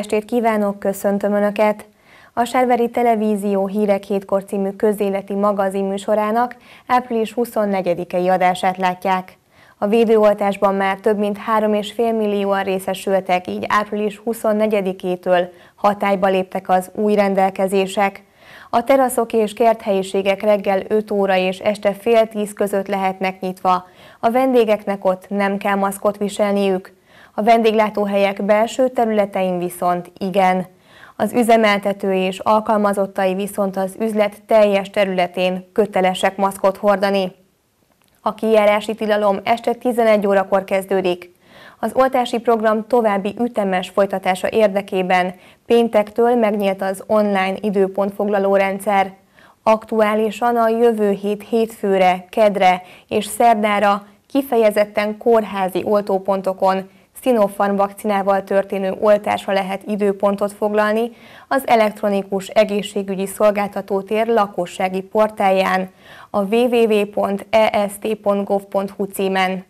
Estét kívánok, köszöntöm Önöket! A Sárveri Televízió Hírek Hétkor című közéleti magazin műsorának április 24-i adását látják. A védőoltásban már több mint 3,5 millióan részesültek, így április 24-től hatályba léptek az új rendelkezések. A teraszok és kerthelyiségek reggel 5 óra és este fél 10 között lehetnek nyitva. A vendégeknek ott nem kell maszkot viselniük. A vendéglátóhelyek belső területein viszont igen. Az üzemeltető és alkalmazottai viszont az üzlet teljes területén kötelesek maszkot hordani. A kijárási tilalom este 11 órakor kezdődik. Az oltási program további ütemes folytatása érdekében péntektől megnyílt az online időpontfoglaló rendszer. Aktuálisan a jövő hét hétfőre, kedre és szerdára kifejezetten kórházi oltópontokon Sinopharm vakcinával történő oltásra lehet időpontot foglalni az elektronikus egészségügyi szolgáltatótér lakossági portáján a www.est.gov.hu címen.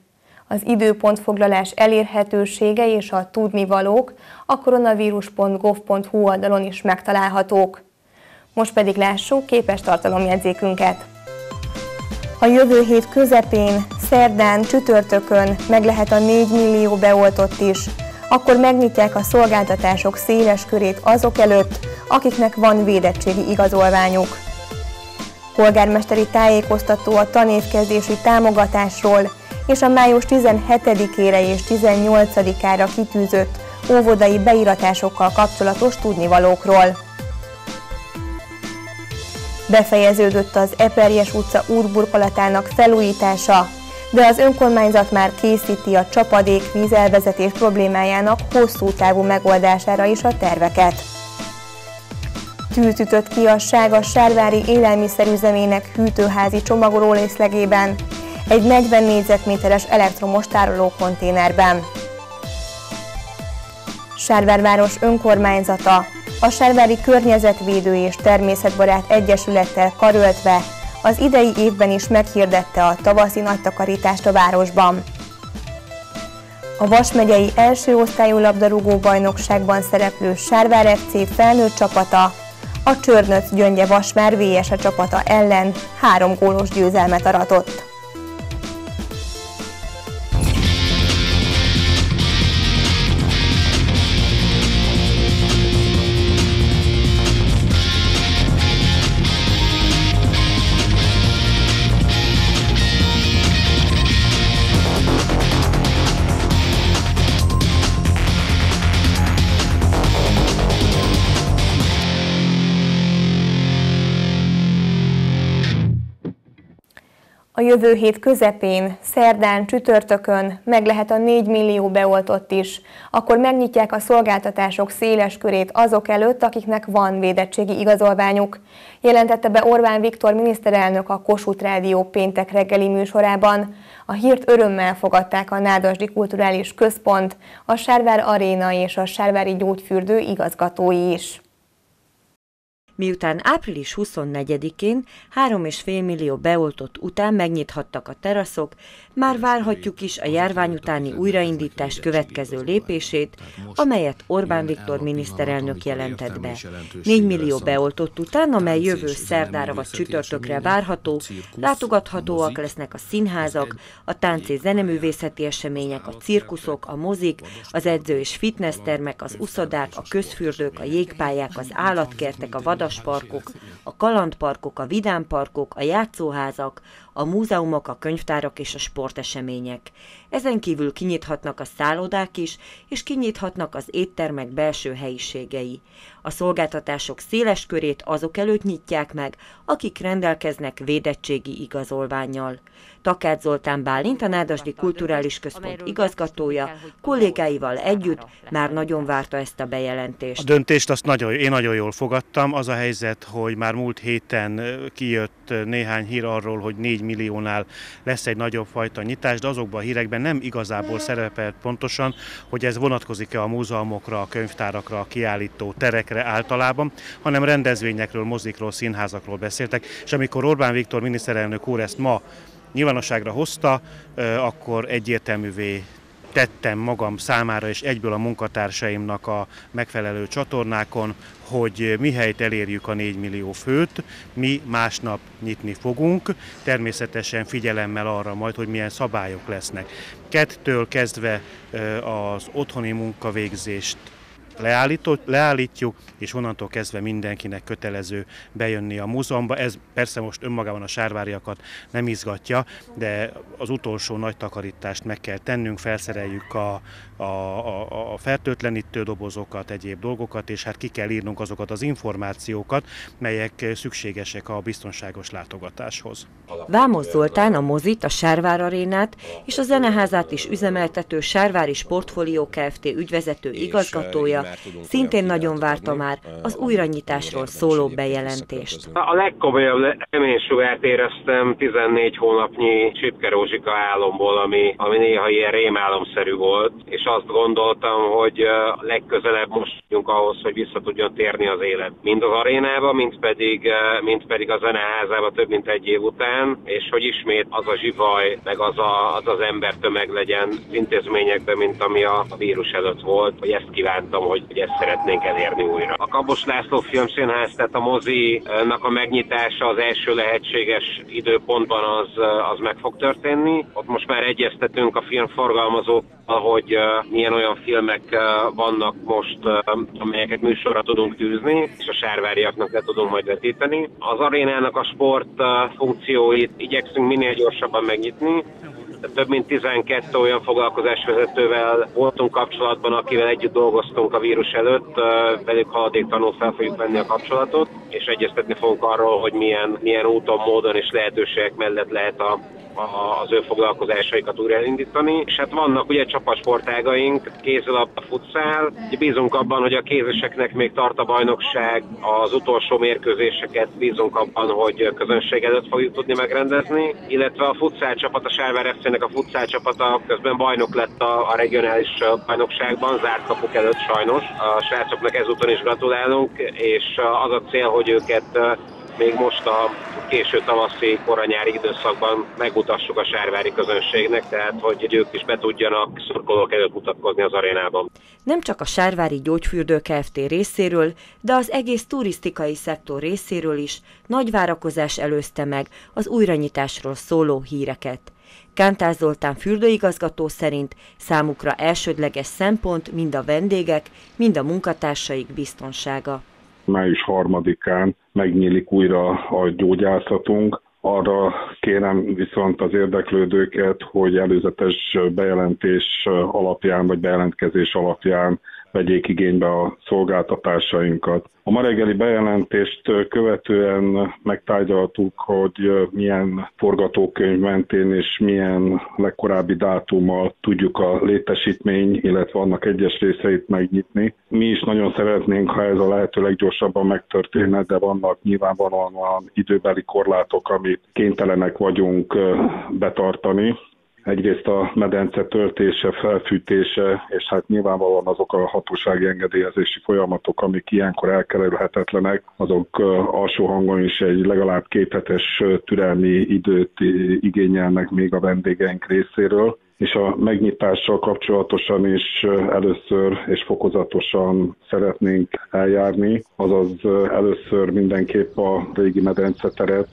Az időpontfoglalás elérhetősége és a tudnivalók a koronavírus.gov.hu oldalon is megtalálhatók. Most pedig lássuk képes tartalomjegyzékünket. A jövő hét közepén, szerdán, csütörtökön meg lehet a 4 millió beoltott is. Akkor megnyitják a szolgáltatások széles körét azok előtt, akiknek van védettségi igazolványuk. Polgármesteri tájékoztató a tanévkezdési támogatásról és a május 17-ére és 18-ára kitűzött óvodai beiratásokkal kapcsolatos tudnivalókról. Befejeződött az Eperjes utca úrburkolatának felújítása, de az önkormányzat már készíti a csapadék vízelvezetés problémájának hosszú távú megoldására is a terveket. Tűz ütött ki a Sága Sárvári élelmiszerüzemének hűtőházi csomagolórészlegében, egy 40 négyzetméteres elektromos tárolókonténerben. Sárvárváros önkormányzata a Sárvári Környezetvédő és Természetbarát Egyesülettel karöltve az idei évben is meghirdette a tavaszi nagytakarítást a városban. A Vas megyei első osztályú labdarúgó bajnokságban szereplő Sárvár FC felnőtt csapata a Csörnöt Gyöngye Vasmár VS csapata ellen három gólos győzelmet aratott. Jövő hét közepén, szerdán, csütörtökön meg lehet a 4 millió beoltott is. Akkor megnyitják a szolgáltatások széles körét azok előtt, akiknek van védettségi igazolványuk. Jelentette be Orbán Viktor miniszterelnök a Kossuth Rádió péntek reggeli műsorában. A hírt örömmel fogadták a Nádasdi Kulturális Központ, a Sárvár Aréna és a Sárvári Gyógyfürdő igazgatói is miután április 24-én 3,5 millió beoltott után megnyithattak a teraszok, már várhatjuk is a járvány utáni újraindítás következő lépését, amelyet Orbán Viktor miniszterelnök jelentett be. 4 millió beoltott után, amely jövő szerdára vagy csütörtökre várható, látogathatóak lesznek a színházak, a tánc és zeneművészeti események, a cirkuszok, a mozik, az edző és fitnesstermek, az uszodák, a közfürdők, a jégpályák, az állatkertek, a vadas parkok, a kalandparkok, a vidámparkok, a játszóházak, a múzeumok, a könyvtárak és a sportesemények. Ezen kívül kinyithatnak a szállodák is, és kinyithatnak az éttermek belső helyiségei. A szolgáltatások széles körét azok előtt nyitják meg, akik rendelkeznek védettségi igazolványjal. Takács Zoltán Bálint, a Nádasdi Kulturális Központ igazgatója, kollégáival együtt már nagyon várta ezt a bejelentést. A döntést azt nagyon, én nagyon jól fogadtam. Az a helyzet, hogy már múlt héten kijött néhány hír arról, hogy 4 milliónál lesz egy nagyobb fajta nyitás, de azokban a hírekben nem igazából szerepelt pontosan, hogy ez vonatkozik-e a múzeumokra, a könyvtárakra, a kiállító terekre általában, hanem rendezvényekről, mozikról, színházakról beszéltek, és amikor Orbán Viktor miniszterelnök úr ezt ma nyilvánosságra hozta, akkor egyértelművé tettem magam számára és egyből a munkatársaimnak a megfelelő csatornákon, hogy mihelyt elérjük a 4 millió főt, mi másnap nyitni fogunk, természetesen figyelemmel arra majd, hogy milyen szabályok lesznek. Kettől kezdve az otthoni munkavégzést leállítjuk, és onnantól kezdve mindenkinek kötelező bejönni a múzeumba. Ez persze most önmagában a sárváriakat nem izgatja, de az utolsó nagy takarítást meg kell tennünk, felszereljük a, a, a, a fertőtlenítő dobozokat, egyéb dolgokat, és hát ki kell írnunk azokat az információkat, melyek szükségesek a biztonságos látogatáshoz. Vámos Zoltán a mozit, a Sárvár arénát és a zeneházát is üzemeltető Sárvári Sportfolió Kft. ügyvezető igazgatója szintén nagyon várta már az újranyitásról szóló bejelentést. A legkomolyabb reménysugárt éreztem 14 hónapnyi Csipke Rózsika álomból, ami, ami néha ilyen rémálomszerű volt, és azt gondoltam, hogy legközelebb most tudjunk ahhoz, hogy vissza tudjon térni az élet. Mind az arénába, mind pedig, mind pedig a zeneházába több mint egy év után, és hogy ismét az a zsivaj, meg az a, az, az embertömeg legyen intézményekben, mint ami a, vírus előtt volt, hogy ezt kívántam, hogy, hogy ezt szeretnénk elérni újra. A Kabos László Filmszínház, tehát a mozinak a megnyitása az első lehetséges időpontban az, az meg fog történni. Ott most már egyeztetünk a filmforgalmazók, hogy milyen olyan filmek vannak most, amelyeket műsorra tudunk tűzni, és a sárváriaknak le tudunk majd vetíteni. Az arénának a sport funkcióit igyekszünk minél gyorsabban megnyitni, több mint 12 olyan foglalkozásvezetővel voltunk kapcsolatban, akivel együtt dolgoztunk a vírus előtt, velük haladéktanul fel fogjuk venni a kapcsolatot, és egyeztetni fogunk arról, hogy milyen, milyen úton, módon és lehetőségek mellett lehet a az ő foglalkozásaikat újra elindítani. És hát vannak ugye csapatsportágaink, kézilabda, futszál. Bízunk abban, hogy a kézeseknek még tart a bajnokság, az utolsó mérkőzéseket bízunk abban, hogy közönség előtt fogjuk tudni megrendezni, illetve a futszál csapat, a Sárvár FC-nek a futszál csapata közben bajnok lett a, a regionális bajnokságban, zárt kapuk előtt sajnos. A srácoknak ezúton is gratulálunk, és az a cél, hogy őket még most a késő tavaszi, koranyári időszakban megmutassuk a sárvári közönségnek, tehát hogy ők is be tudjanak szurkolók előtt mutatkozni az arénában. Nem csak a Sárvári Gyógyfürdő Kft. részéről, de az egész turisztikai szektor részéről is nagy várakozás előzte meg az újranyitásról szóló híreket. Kántár Zoltán fürdőigazgató szerint számukra elsődleges szempont mind a vendégek, mind a munkatársaik biztonsága május harmadikán megnyílik újra a gyógyászatunk. Arra kérem viszont az érdeklődőket, hogy előzetes bejelentés alapján vagy bejelentkezés alapján vegyék igénybe a szolgáltatásainkat. A ma reggeli bejelentést követően megtárgyaltuk, hogy milyen forgatókönyv mentén és milyen legkorábbi dátummal tudjuk a létesítmény, illetve annak egyes részeit megnyitni. Mi is nagyon szeretnénk, ha ez a lehető leggyorsabban megtörténne, de vannak nyilvánvalóan olyan időbeli korlátok, amit kénytelenek vagyunk betartani egyrészt a medence töltése, felfűtése, és hát nyilvánvalóan azok a hatósági engedélyezési folyamatok, amik ilyenkor elkerülhetetlenek, azok alsó hangon is egy legalább kéthetes türelmi időt igényelnek még a vendégeink részéről és a megnyitással kapcsolatosan is először és fokozatosan szeretnénk eljárni, azaz először mindenképp a régi medenceteret,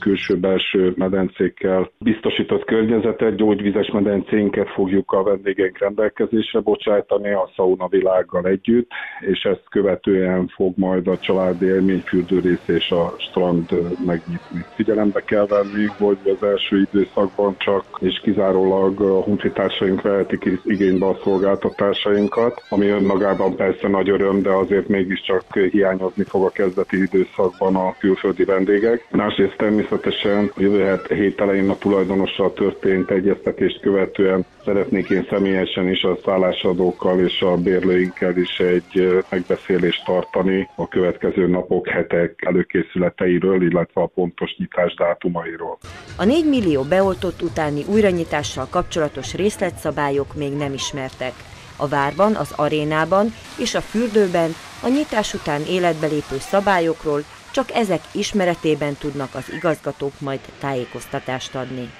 külső-belső medencékkel biztosított környezetet, gyógyvizes medencénket fogjuk a vendégeink rendelkezésre bocsájtani a sauna világgal együtt, és ezt követően fog majd a családi élményfürdő rész és a strand megnyitni. Figyelembe kell venni, hogy az első időszakban csak és kizárólag a honfitársaink vehetik igénybe a szolgáltatásainkat, ami önmagában persze nagy öröm, de azért mégiscsak hiányozni fog a kezdeti időszakban a külföldi vendégek. Másrészt természetesen jövő hét elején a tulajdonossal történt egyeztetést követően szeretnék én személyesen is a szállásadókkal és a bérlőinkkel is egy megbeszélést tartani a következő napok, hetek előkészületeiről, illetve a pontos nyitás dátumairól. A 4 millió beoltott utáni újranyitással kapcsolatos részletszabályok még nem ismertek. A várban, az arénában és a fürdőben a nyitás után életbe lépő szabályokról csak ezek ismeretében tudnak az igazgatók majd tájékoztatást adni.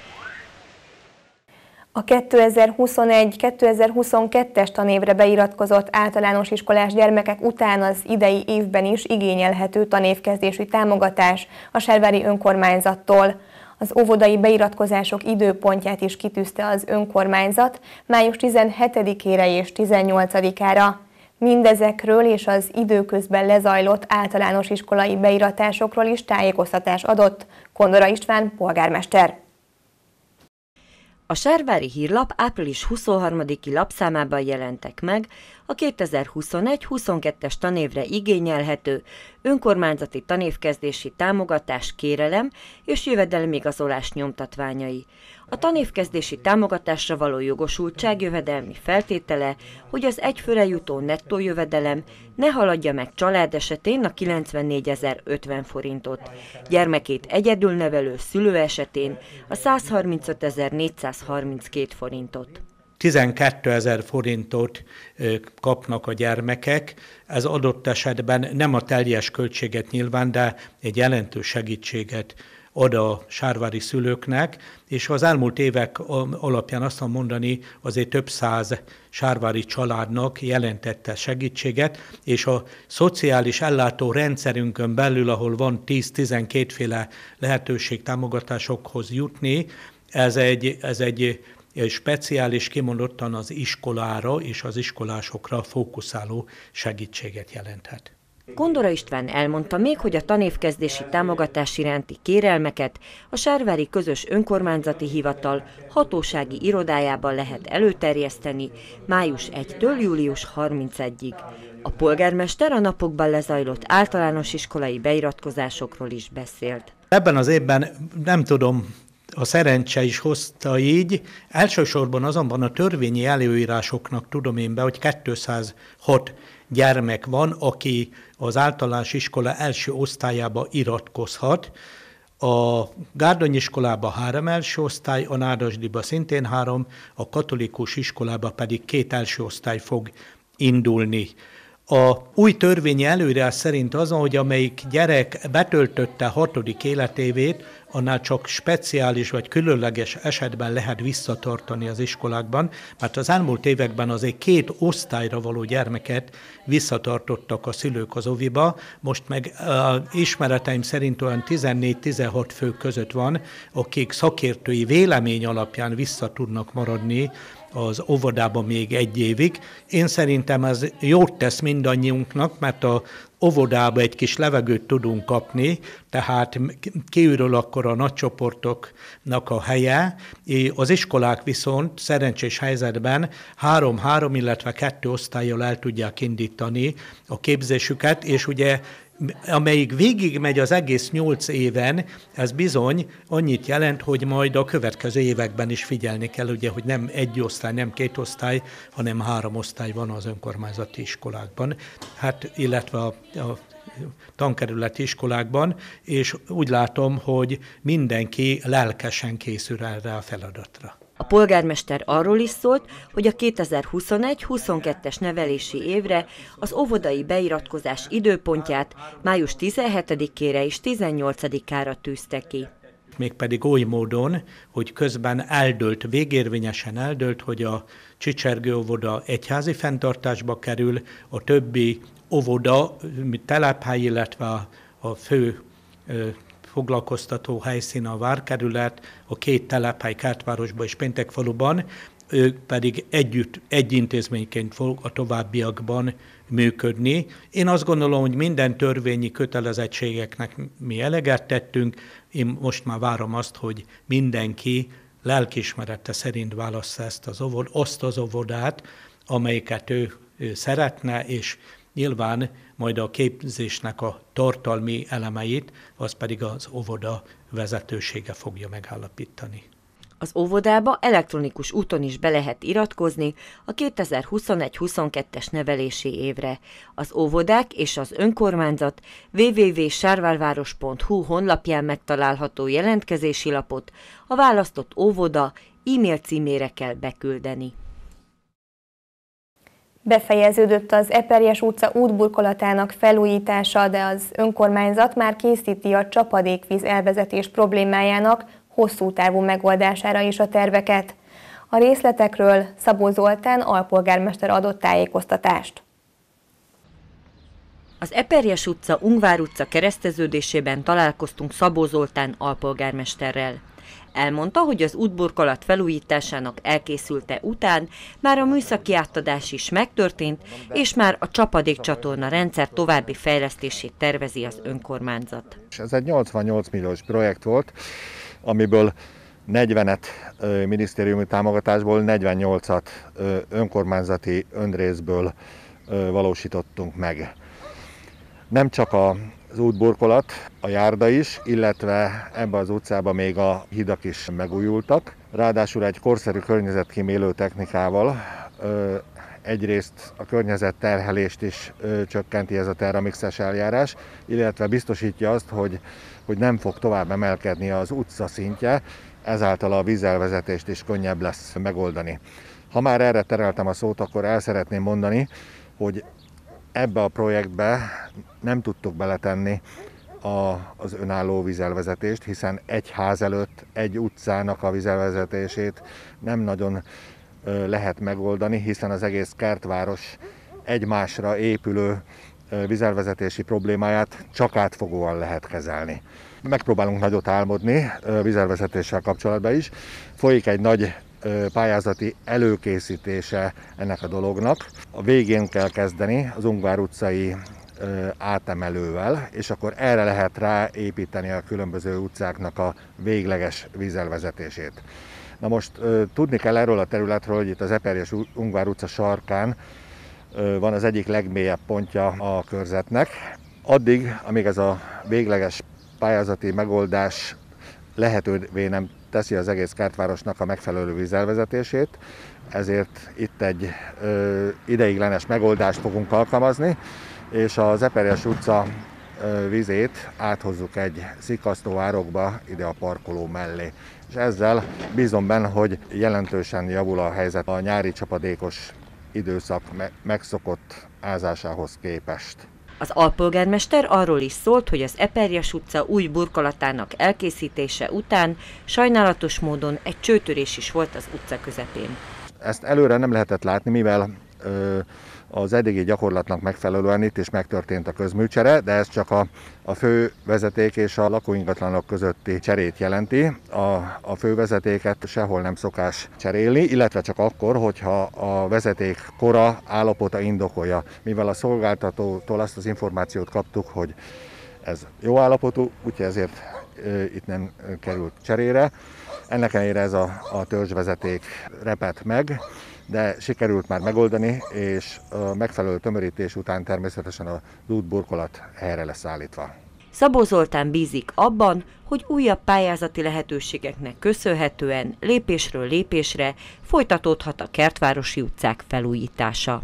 A 2021-2022-es tanévre beiratkozott általános iskolás gyermekek után az idei évben is igényelhető tanévkezdési támogatás a Servári önkormányzattól. Az óvodai beiratkozások időpontját is kitűzte az önkormányzat május 17-ére és 18-ára. Mindezekről és az időközben lezajlott általános iskolai beiratásokról is tájékoztatás adott Kondora István polgármester. A Sárvári Hírlap április 23-i lapszámában jelentek meg a 2021-22-es tanévre igényelhető önkormányzati tanévkezdési támogatás kérelem és jövedelemigazolás nyomtatványai. A tanévkezdési támogatásra való jogosultság jövedelmi feltétele, hogy az egyfőre jutó nettó jövedelem ne haladja meg család esetén a 94.050 forintot, gyermekét egyedül nevelő szülő esetén a 135.432 forintot. 12 ezer forintot kapnak a gyermekek. Ez adott esetben nem a teljes költséget nyilván, de egy jelentős segítséget ad a sárvári szülőknek, és az elmúlt évek alapján azt mondani, azért több száz sárvári családnak jelentette segítséget, és a szociális ellátó rendszerünkön belül, ahol van 10-12 féle lehetőség támogatásokhoz jutni, ez egy, ez egy speciális kimondottan az iskolára és az iskolásokra fókuszáló segítséget jelenthet. Kondora István elmondta még, hogy a tanévkezdési támogatás iránti kérelmeket a Sárvári Közös Önkormányzati Hivatal hatósági irodájában lehet előterjeszteni május 1-től július 31-ig. A polgármester a napokban lezajlott általános iskolai beiratkozásokról is beszélt. Ebben az évben nem tudom, a szerencse is hozta így. Elsősorban azonban a törvényi előírásoknak tudom én be, hogy 206 gyermek van, aki az általános iskola első osztályába iratkozhat. A Gárdony iskolába három első osztály, a Nádasdiba szintén három, a katolikus iskolába pedig két első osztály fog indulni. A új törvényi előírás szerint az, hogy amelyik gyerek betöltötte hatodik életévét, annál csak speciális vagy különleges esetben lehet visszatartani az iskolákban, mert az elmúlt években azért két osztályra való gyermeket visszatartottak a szülők az oviba, most meg a ismereteim szerint olyan 14-16 fő között van, akik szakértői vélemény alapján vissza tudnak maradni az óvodában még egy évig. Én szerintem ez jót tesz mindannyiunknak, mert a óvodába egy kis levegőt tudunk kapni, tehát kiürül akkor a nagycsoportoknak a helye, az iskolák viszont szerencsés helyzetben három-három, illetve kettő osztályjal el tudják indítani a képzésüket, és ugye amelyik végig megy az egész nyolc éven, ez bizony annyit jelent, hogy majd a következő években is figyelni kell, ugye, hogy nem egy osztály, nem két osztály, hanem három osztály van az önkormányzati iskolákban, hát illetve a, a tankerületi iskolákban, és úgy látom, hogy mindenki lelkesen készül erre a feladatra. A polgármester arról is szólt, hogy a 2021-22-es nevelési évre az óvodai beiratkozás időpontját május 17-ére és 18-ára tűzte ki. Mégpedig oly módon, hogy közben eldőlt, végérvényesen eldőlt, hogy a Csicsergő óvoda egyházi fenntartásba kerül, a többi óvoda, telephely, illetve a fő foglalkoztató helyszín a várkerület, a két telephely Kertvárosban és Péntekfaluban, ők pedig együtt, egy intézményként fog a továbbiakban működni. Én azt gondolom, hogy minden törvényi kötelezettségeknek mi eleget tettünk, én most már várom azt, hogy mindenki lelkismerete szerint válassza ezt az óvod, azt az óvodát, amelyiket ő, ő szeretne, és Nyilván majd a képzésnek a tartalmi elemeit, az pedig az óvoda vezetősége fogja megállapítani. Az óvodába elektronikus úton is be lehet iratkozni a 2021-22-es nevelési évre. Az óvodák és az önkormányzat www.sárvárváros.hu honlapján megtalálható jelentkezési lapot a választott óvoda e-mail címére kell beküldeni. Befejeződött az Eperjes utca útburkolatának felújítása, de az önkormányzat már készíti a csapadékvíz elvezetés problémájának hosszú távú megoldására is a terveket. A részletekről Szabó Zoltán alpolgármester adott tájékoztatást. Az Eperjes utca, Ungvár utca kereszteződésében találkoztunk Szabó Zoltán alpolgármesterrel. Elmondta, hogy az útburkolat felújításának elkészülte után már a műszaki átadás is megtörtént, és már a csapadékcsatorna rendszer további fejlesztését tervezi az önkormányzat. Ez egy 88 milliós projekt volt, amiből 40-et minisztériumi támogatásból, 48-at önkormányzati önrészből valósítottunk meg. Nem csak az útburkolat, a járda is, illetve ebbe az utcába még a hidak is megújultak. Ráadásul egy korszerű környezetkímélő technikával egyrészt a környezet terhelést is csökkenti ez a terramixes eljárás, illetve biztosítja azt, hogy, hogy nem fog tovább emelkedni az utca szintje, ezáltal a vízelvezetést is könnyebb lesz megoldani. Ha már erre tereltem a szót, akkor el szeretném mondani, hogy ebbe a projektbe nem tudtuk beletenni a, az önálló vizelvezetést, hiszen egy ház előtt egy utcának a vizelvezetését nem nagyon lehet megoldani, hiszen az egész kertváros egymásra épülő vizelvezetési problémáját csak átfogóan lehet kezelni. Megpróbálunk nagyot álmodni vizelvezetéssel kapcsolatban is. Folyik egy nagy pályázati előkészítése ennek a dolognak. A végén kell kezdeni az Ungvár utcai átemelővel, és akkor erre lehet ráépíteni a különböző utcáknak a végleges vízelvezetését. Na most tudni kell erről a területről, hogy itt az Eperjes Ungvár utca sarkán van az egyik legmélyebb pontja a körzetnek. Addig, amíg ez a végleges pályázati megoldás lehetővé nem teszi az egész kertvárosnak a megfelelő vízelvezetését, ezért itt egy ö, ideiglenes megoldást fogunk alkalmazni, és az Eperjes utca vizét áthozzuk egy szikasztó árokba ide a parkoló mellé. És ezzel bízom benne, hogy jelentősen javul a helyzet a nyári csapadékos időszak megszokott ázásához képest. Az alpolgármester arról is szólt, hogy az Eperjes utca új burkolatának elkészítése után sajnálatos módon egy csőtörés is volt az utca közepén. Ezt előre nem lehetett látni, mivel ö, az eddigi gyakorlatnak megfelelően itt is megtörtént a közműcsere, de ez csak a, a fő vezeték és a lakóingatlanok közötti cserét jelenti. A, a fő vezetéket sehol nem szokás cserélni, illetve csak akkor, hogyha a vezeték kora állapota indokolja. Mivel a szolgáltatótól azt az információt kaptuk, hogy ez jó állapotú, úgyhogy ezért itt nem került cserére. Ennek ellenére ez a, a törzsvezeték repet meg, de sikerült már megoldani, és a megfelelő tömörítés után természetesen a útburkolat helyre lesz állítva. Szabó Zoltán bízik abban, hogy újabb pályázati lehetőségeknek köszönhetően lépésről lépésre folytatódhat a kertvárosi utcák felújítása.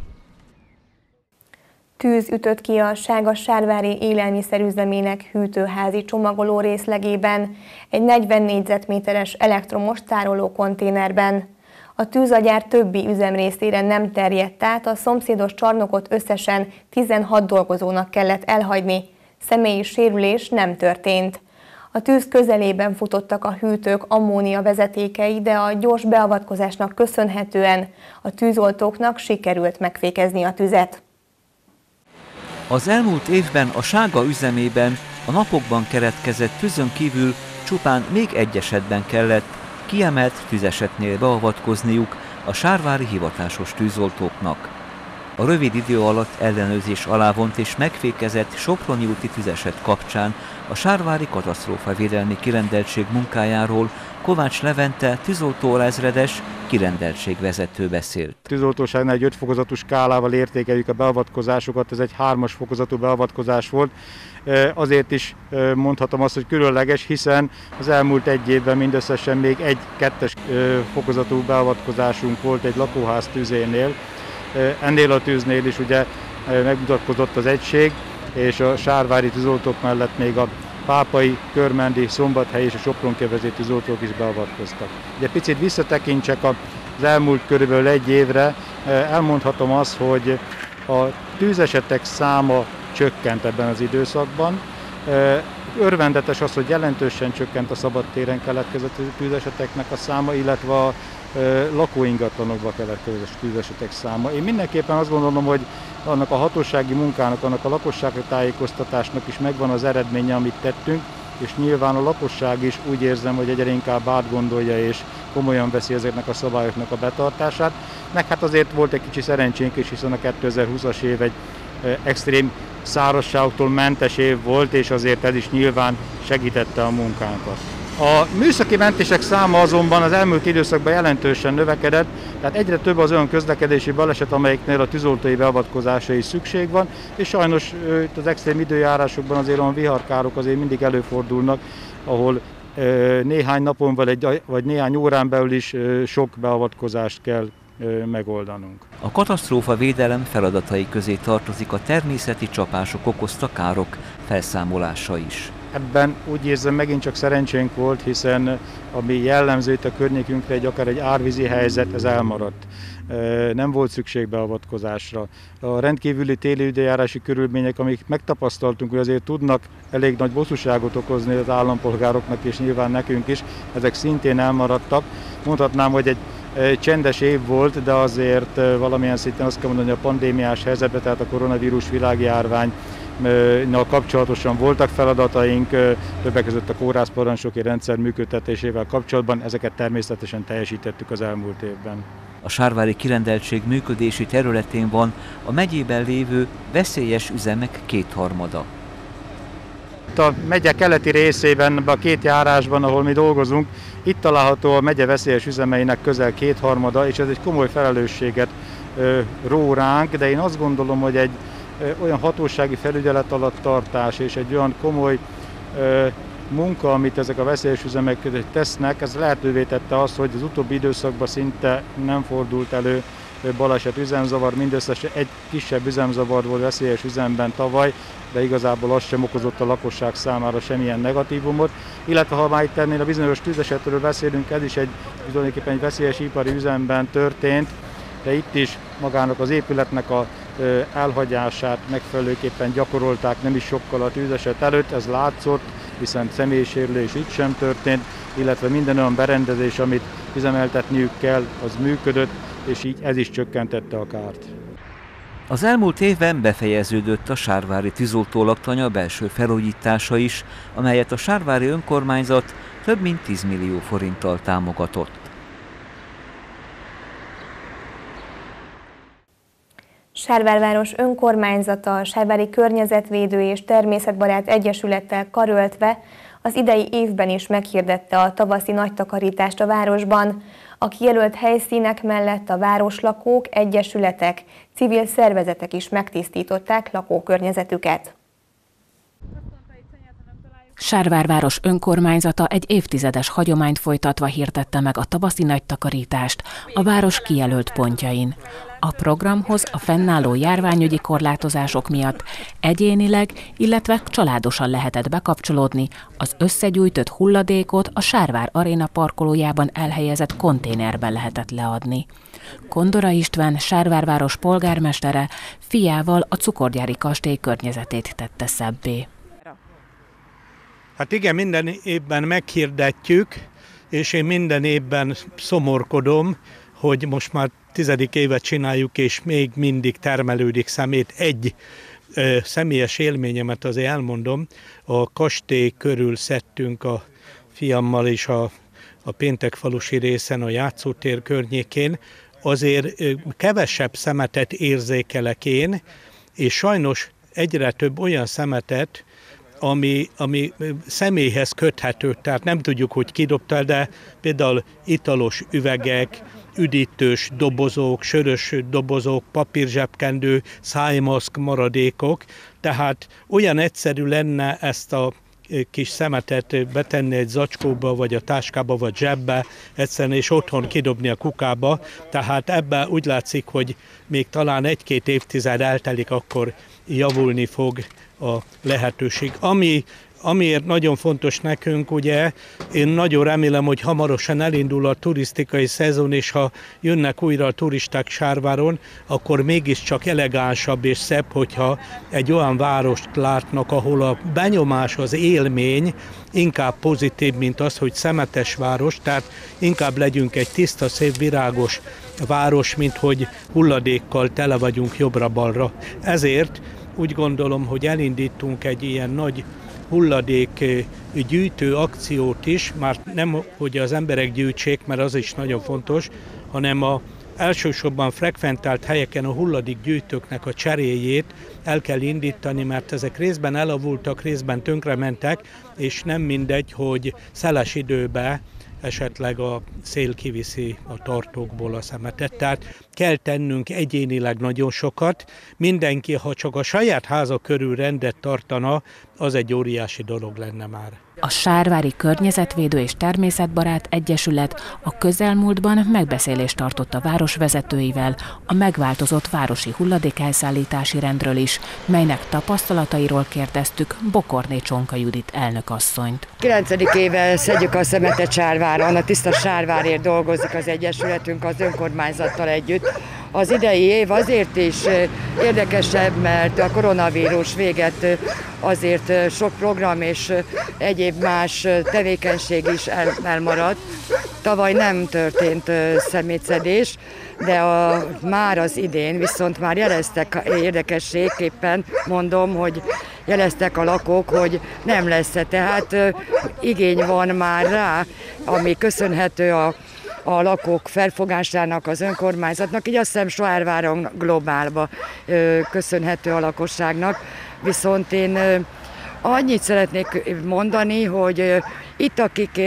Tűz ütött ki a Sága Sárvári élelmiszerüzemének hűtőházi csomagoló részlegében, egy 40 négyzetméteres elektromos tároló konténerben. A tűzagyár többi üzemrészére nem terjedt át, a szomszédos csarnokot összesen 16 dolgozónak kellett elhagyni. Személyi sérülés nem történt. A tűz közelében futottak a hűtők ammónia vezetékei, de a gyors beavatkozásnak köszönhetően a tűzoltóknak sikerült megfékezni a tüzet. Az elmúlt évben a sága üzemében a napokban keretkezett tűzön kívül csupán még egy esetben kellett kiemelt tüzesetnél beavatkozniuk a sárvári hivatásos tűzoltóknak. A rövid idő alatt ellenőrzés alá vont és megfékezett Soproni úti tüzeset kapcsán a Sárvári Katasztrófavédelmi Kirendeltség munkájáról Kovács Levente tűzoltó ezredes kirendeltségvezető beszélt. A tűzoltóságnál egy 5 fokozatú skálával értékeljük a beavatkozásokat, ez egy 3-as fokozatú beavatkozás volt. Azért is mondhatom azt, hogy különleges, hiszen az elmúlt egy évben mindösszesen még egy kettes fokozatú beavatkozásunk volt egy lakóház tűzénél. Ennél a tűznél is ugye megmutatkozott az egység, és a sárvári tűzoltók mellett még a Pápai, Körmendi, Szombathely és a Sopron-kevező tűzoltók is beavatkoztak. Ugye picit visszatekintsek az elmúlt körülbelül egy évre, elmondhatom azt, hogy a tűzesetek száma csökkent ebben az időszakban. Örvendetes az, hogy jelentősen csökkent a szabadtéren keletkezett tűzeseteknek a száma, illetve a lakóingatlanokba keletkezett száma. Én mindenképpen azt gondolom, hogy annak a hatósági munkának, annak a lakossági tájékoztatásnak is megvan az eredménye, amit tettünk, és nyilván a lakosság is úgy érzem, hogy egyre inkább átgondolja és komolyan veszi ezeknek a szabályoknak a betartását. Meg hát azért volt egy kicsi szerencsénk is, hiszen a 2020-as év egy extrém szárazságtól mentes év volt, és azért ez is nyilván segítette a munkánkat. A műszaki mentések száma azonban az elmúlt időszakban jelentősen növekedett, tehát egyre több az olyan közlekedési baleset, amelyiknél a tűzoltói beavatkozásra is szükség van, és sajnos itt az extrém időjárásokban azért olyan viharkárok azért mindig előfordulnak, ahol néhány napon vagy néhány órán belül is sok beavatkozást kell megoldanunk. A katasztrófa védelem feladatai közé tartozik a természeti csapások okozta károk felszámolása is. Ebben úgy érzem megint csak szerencsénk volt, hiszen ami jellemző itt a környékünkre, egy akár egy árvízi helyzet, ez elmaradt. Nem volt szükség beavatkozásra. A rendkívüli téli időjárási körülmények, amik megtapasztaltunk, hogy azért tudnak elég nagy bosszúságot okozni az állampolgároknak és nyilván nekünk is, ezek szintén elmaradtak. Mondhatnám, hogy egy csendes év volt, de azért valamilyen szinten azt kell mondani, hogy a pandémiás helyzetben, tehát a koronavírus világjárvány kapcsolatosan voltak feladataink, többek között a kórházparancsnoki rendszer működtetésével kapcsolatban, ezeket természetesen teljesítettük az elmúlt évben. A sárvári kirendeltség működési területén van a megyében lévő veszélyes üzemek kétharmada. Itt a megye keleti részében, a két járásban, ahol mi dolgozunk, itt található a megye veszélyes üzemeinek közel kétharmada, és ez egy komoly felelősséget ró ránk, de én azt gondolom, hogy egy olyan hatósági felügyelet alatt tartás és egy olyan komoly munka, amit ezek a veszélyes üzemek tesznek, ez lehetővé tette azt, hogy az utóbbi időszakban szinte nem fordult elő baleset üzemzavar, mindösszesen egy kisebb üzemzavar volt veszélyes üzemben tavaly, de igazából az sem okozott a lakosság számára semmilyen negatívumot. Illetve ha már itt ennél a bizonyos tűzesetről beszélünk, ez is egy tulajdonképpen egy veszélyes ipari üzemben történt, de itt is magának az épületnek a elhagyását megfelelőképpen gyakorolták nem is sokkal a tűzeset előtt, ez látszott, hiszen személysérülés itt sem történt, illetve minden olyan berendezés, amit üzemeltetniük kell, az működött, és így ez is csökkentette a kárt. Az elmúlt évben befejeződött a Sárvári tűzoltólaktanya belső felújítása is, amelyet a Sárvári önkormányzat több mint 10 millió forinttal támogatott. Sárvárváros önkormányzata Sárvári Környezetvédő és Természetbarát Egyesülettel karöltve az idei évben is meghirdette a tavaszi nagytakarítást a városban. A kijelölt helyszínek mellett a városlakók, egyesületek, civil szervezetek is megtisztították lakókörnyezetüket. Sárvárváros önkormányzata egy évtizedes hagyományt folytatva hirdette meg a tavaszi nagy takarítást a város kijelölt pontjain. A programhoz a fennálló járványügyi korlátozások miatt egyénileg, illetve családosan lehetett bekapcsolódni, az összegyűjtött hulladékot a Sárvár Aréna parkolójában elhelyezett konténerben lehetett leadni. Kondora István, Sárvárváros polgármestere fiával a cukorgyári kastély környezetét tette szebbé. Hát igen, minden évben meghirdetjük, és én minden évben szomorkodom, hogy most már tizedik évet csináljuk, és még mindig termelődik szemét. Egy ö, személyes élményemet azért elmondom. A kastély körül szedtünk a fiammal és a, a Péntekfalusi részen, a játszótér környékén. Azért ö, kevesebb szemetet érzékelek én, és sajnos egyre több olyan szemetet, ami, ami személyhez köthető, tehát nem tudjuk, hogy kidobta, de például italos üvegek, üdítős dobozok, sörös dobozok, papírzsebkendő, szájmaszk maradékok, tehát olyan egyszerű lenne ezt a kis szemetet betenni egy zacskóba, vagy a táskába, vagy zsebbe, egyszerűen és otthon kidobni a kukába. Tehát ebben úgy látszik, hogy még talán egy-két évtized eltelik, akkor javulni fog a lehetőség. Ami Amiért nagyon fontos nekünk, ugye, én nagyon remélem, hogy hamarosan elindul a turisztikai szezon, és ha jönnek újra a turisták Sárváron, akkor mégiscsak elegánsabb és szebb, hogyha egy olyan várost látnak, ahol a benyomás, az élmény inkább pozitív, mint az, hogy szemetes város, tehát inkább legyünk egy tiszta, szép, virágos város, mint hogy hulladékkal tele vagyunk jobbra-balra. Ezért úgy gondolom, hogy elindítunk egy ilyen nagy hulladék gyűjtő akciót is, már nem, hogy az emberek gyűjtsék, mert az is nagyon fontos, hanem a elsősorban frekventált helyeken a hulladék gyűjtőknek a cseréjét el kell indítani, mert ezek részben elavultak, részben tönkrementek, és nem mindegy, hogy szeles időben esetleg a szél kiviszi a tartókból a szemetet. Tehát kell tennünk egyénileg nagyon sokat. Mindenki, ha csak a saját háza körül rendet tartana, az egy óriási dolog lenne már. A Sárvári Környezetvédő és Természetbarát Egyesület a közelmúltban megbeszélést tartott a város vezetőivel a megváltozott városi hulladékelszállítási rendről is, melynek tapasztalatairól kérdeztük Bokorné Csonka Judit elnökasszonyt. 9. éve szedjük a szemetet Sárváron, a Tiszta Sárvárért dolgozik az Egyesületünk az önkormányzattal együtt. Az idei év azért is érdekesebb, mert a koronavírus véget azért sok program és egyéb más tevékenység is el, elmaradt. Tavaly nem történt szemétszedés, de a, már az idén viszont már jeleztek érdekességképpen, mondom, hogy jeleztek a lakók, hogy nem lesz -e. Tehát igény van már rá, ami köszönhető a a lakók felfogásának, az önkormányzatnak, így azt hiszem Soárváron globálba köszönhető a lakosságnak. Viszont én annyit szeretnék mondani, hogy itt, akik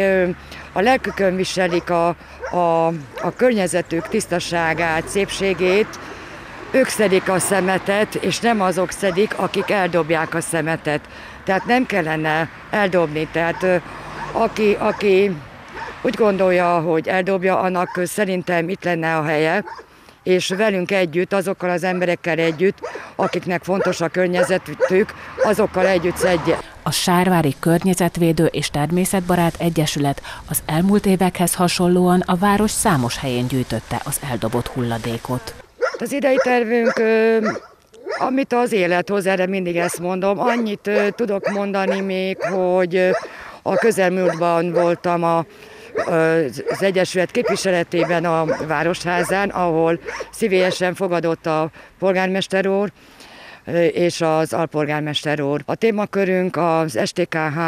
a lelkükön viselik a, a, a környezetük tisztaságát, szépségét, ők szedik a szemetet, és nem azok szedik, akik eldobják a szemetet. Tehát nem kellene eldobni. Tehát aki, aki úgy gondolja, hogy eldobja, annak szerintem itt lenne a helye, és velünk együtt, azokkal az emberekkel együtt, akiknek fontos a környezetük, azokkal együtt szedje. A Sárvári Környezetvédő és Természetbarát Egyesület az elmúlt évekhez hasonlóan a város számos helyén gyűjtötte az eldobott hulladékot. Az idei tervünk amit az élet hoz, erre mindig ezt mondom. Annyit tudok mondani még, hogy a közelmúltban voltam a az Egyesület képviseletében a Városházán, ahol szívélyesen fogadott a polgármester úr, és az alpolgármester úr. A témakörünk az STKH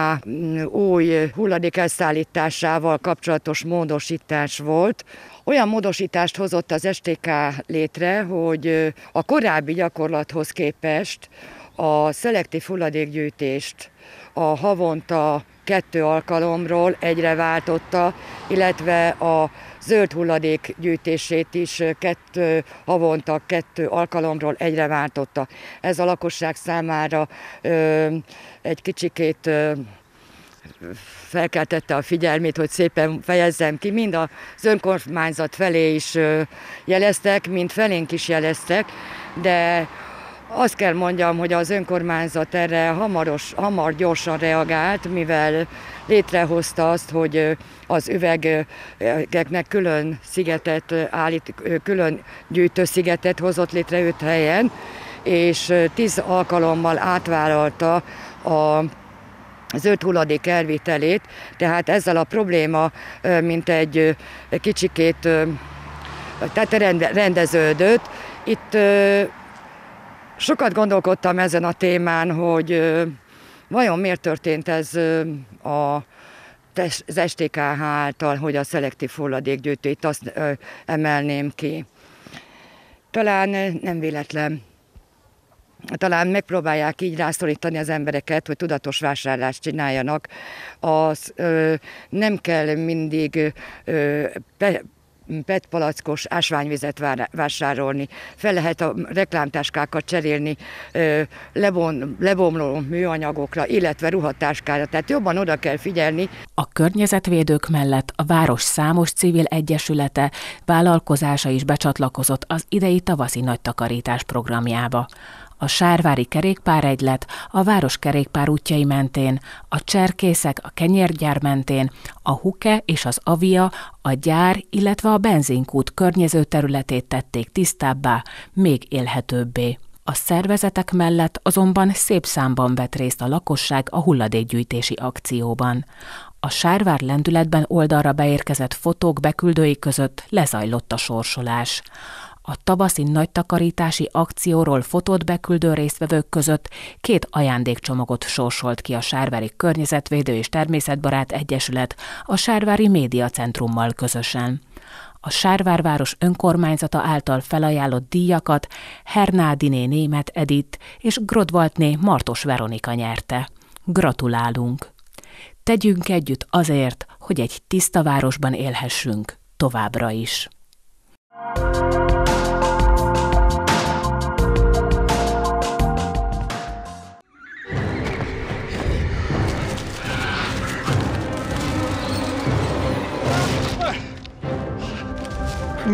új hulladék elszállításával kapcsolatos módosítás volt. Olyan módosítást hozott az STK létre, hogy a korábbi gyakorlathoz képest a szelektív hulladékgyűjtést a havonta kettő alkalomról egyre váltotta, illetve a zöld hulladék gyűjtését is kettő, havonta kettő alkalomról egyre váltotta. Ez a lakosság számára ö, egy kicsikét ö, felkeltette a figyelmét, hogy szépen fejezzem ki. Mind az önkormányzat felé is jeleztek, mind felénk is jeleztek, de azt kell mondjam, hogy az önkormányzat erre hamaros, hamar gyorsan reagált, mivel létrehozta azt, hogy az üvegeknek külön szigetet állít, külön gyűjtőszigetet hozott létre öt helyen, és tíz alkalommal átvállalta a zöld hulladék elvételét, tehát ezzel a probléma mint egy kicsikét tehát rendeződött. Itt Sokat gondolkodtam ezen a témán, hogy vajon miért történt ez a az STKH által, hogy a szelektív hulladékgyűjtőt azt ö, emelném ki. Talán nem véletlen. Talán megpróbálják így rászorítani az embereket, hogy tudatos vásárlást csináljanak. Az ö, nem kell mindig ö, PET palackos ásványvizet vásárolni, fel lehet a reklámtáskákat cserélni lebon, lebomló műanyagokra, illetve ruhatáskára, tehát jobban oda kell figyelni. A környezetvédők mellett a város számos civil egyesülete, vállalkozása is becsatlakozott az idei tavaszi nagy takarítás programjába. A Sárvári kerékpáregylet, a város kerékpár útjai mentén, a cserkészek a kenyérgyár mentén, a Huke és az Avia, a gyár, illetve a benzinkút környező területét tették tisztábbá, még élhetőbbé. A szervezetek mellett azonban szép számban vett részt a lakosság a hulladékgyűjtési akcióban. A Sárvár lendületben oldalra beérkezett fotók beküldői között lezajlott a sorsolás. A tavaszi nagy takarítási akcióról fotót beküldő résztvevők között két ajándékcsomagot sorsolt ki a Sárvári Környezetvédő és Természetbarát Egyesület a Sárvári Média Centrummal közösen. A Sárvárváros önkormányzata által felajánlott díjakat Hernádiné Német Edit és Grodvaltné Martos Veronika nyerte. Gratulálunk! Tegyünk együtt azért, hogy egy tiszta városban élhessünk továbbra is. Mi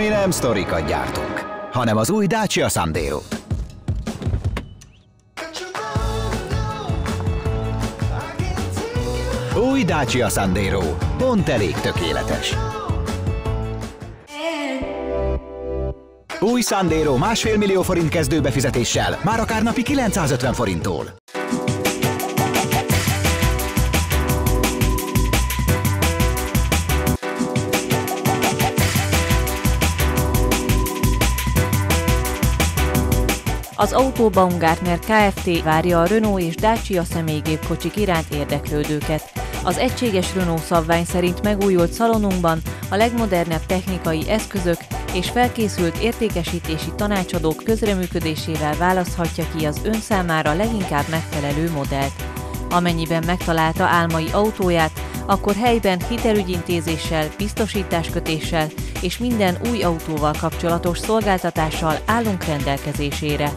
nem sztorikat gyártunk, hanem az új Dacia sandero Új Dacia Sandero. Pont elég tökéletes. Sandero másfél millió forint kezdőbefizetéssel, már akár napi 950 forinttól. Az Autobaumgartner Kft. várja a Renault és Dacia személygépkocsik iránt érdeklődőket. Az egységes Renault szabvány szerint megújult szalonunkban a legmodernebb technikai eszközök és felkészült értékesítési tanácsadók közreműködésével választhatja ki az ön számára leginkább megfelelő modellt. Amennyiben megtalálta álmai autóját, akkor helyben hitelügyintézéssel, biztosításkötéssel és minden új autóval kapcsolatos szolgáltatással állunk rendelkezésére.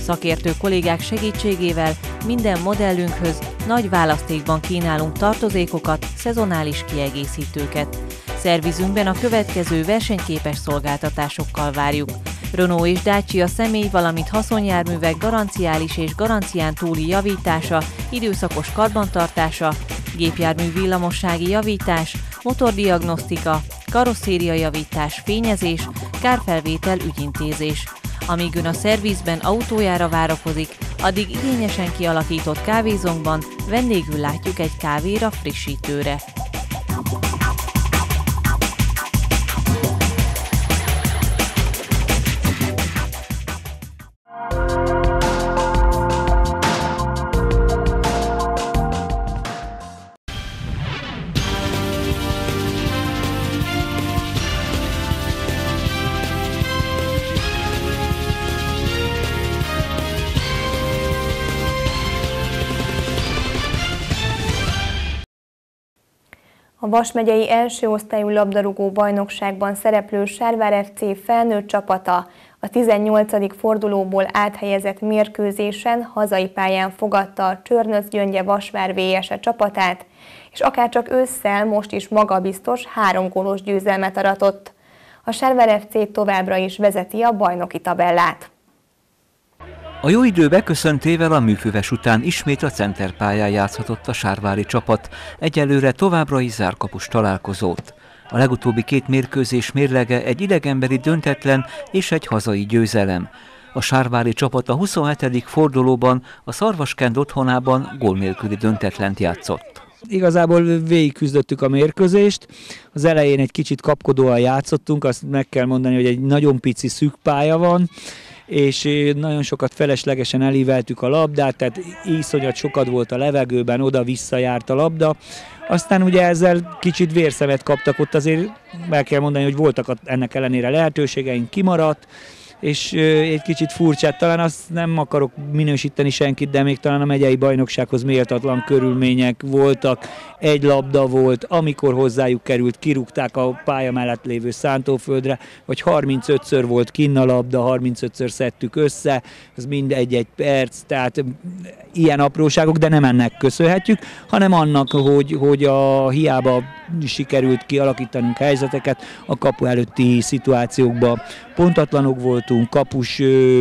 Szakértő kollégák segítségével minden modellünkhöz nagy választékban kínálunk tartozékokat, szezonális kiegészítőket. Szervizünkben a következő versenyképes szolgáltatásokkal várjuk. Renault és Dacia személy, valamint haszonjárművek garanciális és garancián túli javítása, időszakos karbantartása, gépjármű villamossági javítás, motordiagnosztika, karosszériajavítás, fényezés, kárfelvétel ügyintézés. Amíg ön a szervizben autójára várakozik, addig igényesen kialakított kávézónkban vendégül látjuk egy kávéra frissítőre. Vas megyei első osztályú labdarúgó bajnokságban szereplő Sárvár FC felnőtt csapata a 18. fordulóból áthelyezett mérkőzésen hazai pályán fogadta a Csörnöz Gyöngye Vasvár VS-e csapatát, és akárcsak ősszel most is magabiztos három gólos győzelmet aratott. A Sárvár FC továbbra is vezeti a bajnoki tabellát. A jó idő beköszöntével a műfüves után ismét a centerpályán játszhatott a sárvári csapat, egyelőre továbbra is zárkapus találkozót. A legutóbbi két mérkőzés mérlege egy idegenbeli döntetlen és egy hazai győzelem. A sárvári csapat a 27. fordulóban a Szarvaskend otthonában gól nélküli döntetlent játszott. Igazából végig küzdöttük a mérkőzést. Az elején egy kicsit kapkodóan játszottunk, azt meg kell mondani, hogy egy nagyon pici szűk pálya van, és nagyon sokat feleslegesen elíveltük a labdát, tehát iszonyat sokat volt a levegőben, oda-vissza járt a labda. Aztán ugye ezzel kicsit vérszemet kaptak, ott azért meg kell mondani, hogy voltak ennek ellenére lehetőségeink, kimaradt, és egy kicsit furcsát, talán azt nem akarok minősíteni senkit, de még talán a megyei bajnoksághoz méltatlan körülmények voltak. Egy labda volt, amikor hozzájuk került, kirúgták a pálya mellett lévő szántóföldre, vagy 35-ször volt kinn a labda, 35-ször szedtük össze, ez mind egy-egy perc, tehát ilyen apróságok, de nem ennek köszönhetjük, hanem annak, hogy, hogy a hiába sikerült kialakítanunk helyzeteket a kapu előtti szituációkban. Pontatlanok voltunk, kapus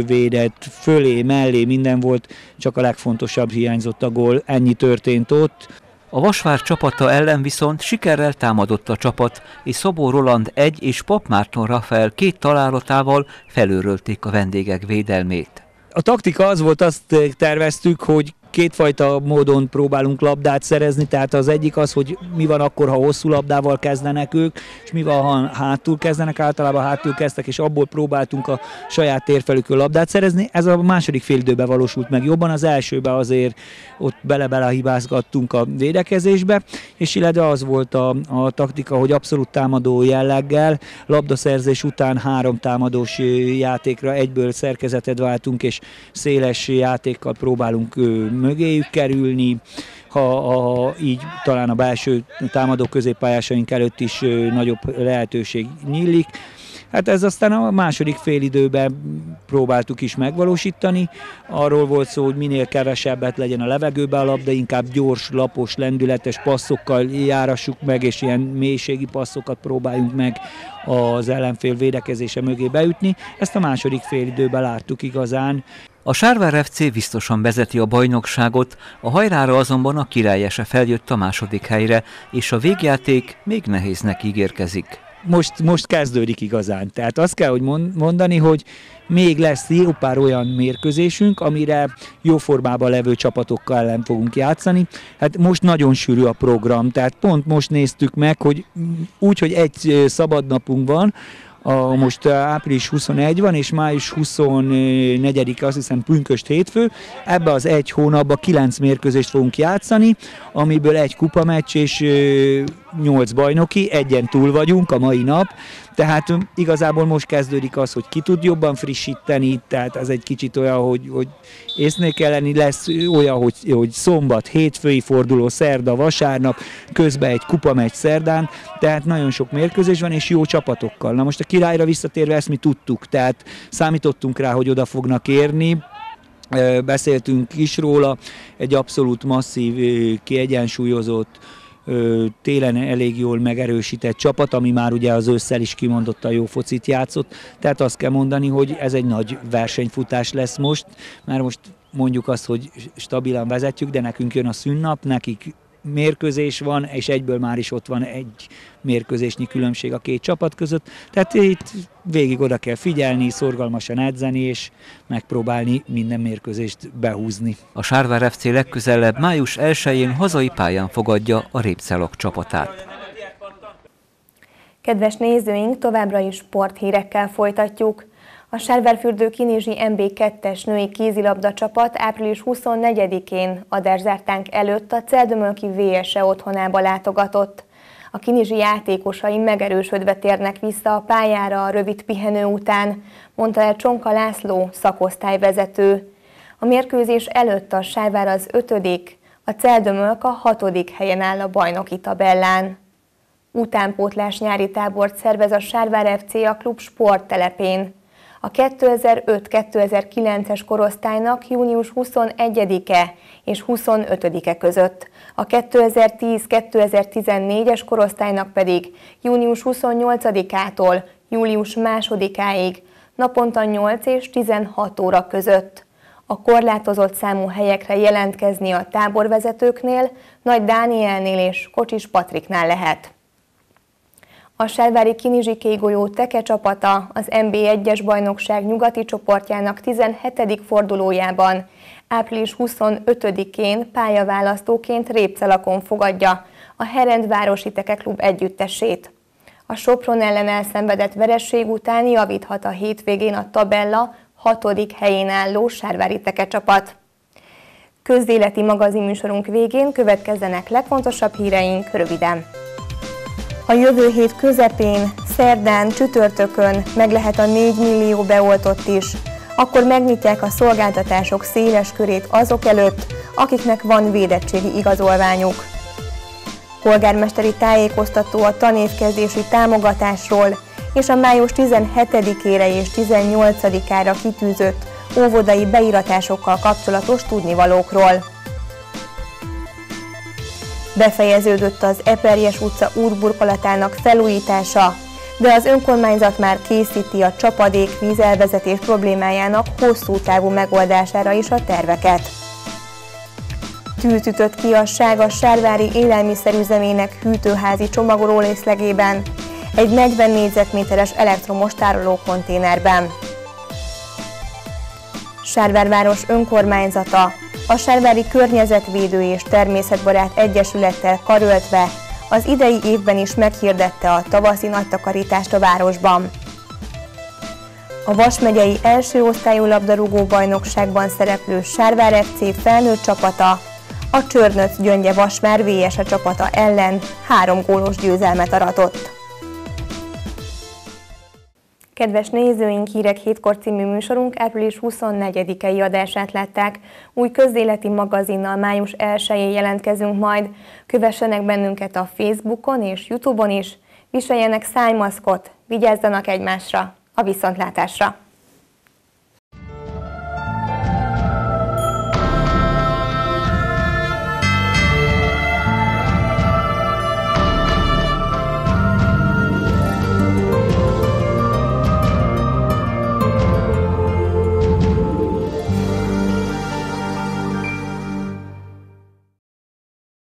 védett, fölé, mellé, minden volt, csak a legfontosabb hiányzott a gól, ennyi történt ott. A Vasvár csapata ellen viszont sikerrel támadott a csapat, és Szabó Roland egy és Pap Márton Rafael két találatával felőrölték a vendégek védelmét. A taktika az volt, azt terveztük, hogy kétfajta módon próbálunk labdát szerezni, tehát az egyik az, hogy mi van akkor, ha hosszú labdával kezdenek ők, és mi van, ha hátul kezdenek, általában hátul kezdtek, és abból próbáltunk a saját térfelükön labdát szerezni. Ez a második fél időben valósult meg jobban, az elsőben azért ott bele-bele hibázgattunk a védekezésbe, és illetve az volt a, a taktika, hogy abszolút támadó jelleggel, labdaszerzés után három támadós játékra egyből szerkezetet váltunk, és széles játékkal próbálunk mögéjük kerülni, ha, ha így talán a belső támadó középpályásaink előtt is nagyobb lehetőség nyílik. Hát ez aztán a második félidőben próbáltuk is megvalósítani. Arról volt szó, hogy minél kevesebbet legyen a levegőbe a labda, inkább gyors, lapos, lendületes passzokkal járassuk meg, és ilyen mélységi passzokat próbáljunk meg az ellenfél védekezése mögé beütni. Ezt a második félidőben láttuk igazán. A Sárvár FC biztosan vezeti a bajnokságot, a hajrára azonban a királyese feljött a második helyre, és a végjáték még nehéznek ígérkezik. Most, most kezdődik igazán. Tehát azt kell, hogy mondani, hogy még lesz jó pár olyan mérkőzésünk, amire jó formában levő csapatokkal ellen fogunk játszani. Hát most nagyon sűrű a program, tehát pont most néztük meg, hogy úgy, hogy egy szabadnapunk van, a, most április 21 van, és május 24 azt hiszem pünköst hétfő. Ebbe az egy hónapban kilenc mérkőzést fogunk játszani, amiből egy kupameccs és nyolc bajnoki, egyen túl vagyunk a mai nap, tehát igazából most kezdődik az, hogy ki tud jobban frissíteni, tehát ez egy kicsit olyan, hogy, hogy észnél kell lenni, lesz olyan, hogy, hogy szombat, hétfői forduló, szerda, vasárnap, közben egy kupa megy szerdán, tehát nagyon sok mérkőzés van, és jó csapatokkal. Na most a királyra visszatérve ezt mi tudtuk, tehát számítottunk rá, hogy oda fognak érni, beszéltünk is róla, egy abszolút masszív, kiegyensúlyozott, télen elég jól megerősített csapat, ami már ugye az ősszel is a jó focit játszott. Tehát azt kell mondani, hogy ez egy nagy versenyfutás lesz most, mert most mondjuk azt, hogy stabilan vezetjük, de nekünk jön a szünnap, nekik mérkőzés van, és egyből már is ott van egy mérkőzésnyi különbség a két csapat között. Tehát itt végig oda kell figyelni, szorgalmasan edzeni, és megpróbálni minden mérkőzést behúzni. A Sárvár FC legközelebb május 1-én hazai pályán fogadja a Répcelok csapatát. Kedves nézőink, továbbra is sporthírekkel folytatjuk. A Sárvárfürdő Kinizsi MB2-es női kézilabda csapat április 24-én adászártánk előtt a Celdömölki VSE otthonába látogatott. A kinizsi játékosai megerősödve térnek vissza a pályára a rövid pihenő után, mondta el Csonka László, szakosztályvezető. A mérkőzés előtt a Sárvár az ötödik, a Celdömölk a hatodik helyen áll a bajnoki tabellán. Utánpótlás nyári tábort szervez a Sárvár FC a klub sporttelepén. A 2005-2009-es korosztálynak június 21-e és 25-e között, a 2010-2014-es korosztálynak pedig június 28-ától július 2-áig naponta 8 és 16 óra között. A korlátozott számú helyekre jelentkezni a táborvezetőknél, Nagy Dánielnél és Kocsis Patriknál lehet. A Selvári Kinizsi golyó Teke csapata az MB1-es bajnokság nyugati csoportjának 17. fordulójában április 25-én pályaválasztóként Répcelakon fogadja a Herendvárosi Teke Klub együttesét. A Sopron ellen elszenvedett vereség után javíthat a hétvégén a tabella hatodik helyén álló Sárvári Teke csapat. Közéleti magazinműsorunk végén következzenek legfontosabb híreink röviden. A jövő hét közepén, szerdán, csütörtökön meg lehet a 4 millió beoltott is. Akkor megnyitják a szolgáltatások széles körét azok előtt, akiknek van védettségi igazolványuk. Polgármesteri tájékoztató a tanévkezdési támogatásról és a május 17-ére és 18-ára kitűzött óvodai beiratásokkal kapcsolatos tudnivalókról. Befejeződött az Eperjes utca útburkolatának felújítása, de az önkormányzat már készíti a csapadék vízelvezetés problémájának hosszú távú megoldására is a terveket. Tűz ütött ki a Sága Sárvári élelmiszerüzemének hűtőházi csomagoló részlegében, egy 40 négyzetméteres elektromos tárolókonténerben. Sárvárváros önkormányzata a Sárvári Környezetvédő és Természetbarát Egyesülettel karöltve az idei évben is meghirdette a tavaszi nagytakarítást a városban. A Vas megyei első osztályú labdarúgó bajnokságban szereplő Sárvár FC felnőtt csapata a Csörnöc Gyöngye Vasvár VS a csapata ellen három gólos győzelmet aratott. Kedves nézőink, Hírek hétkor című műsorunk április 24-i adását látták. Új közéleti magazinnal május 1-én jelentkezünk majd. Kövessenek bennünket a Facebookon és Youtube-on is. Viseljenek szájmaszkot, vigyázzanak egymásra. A viszontlátásra!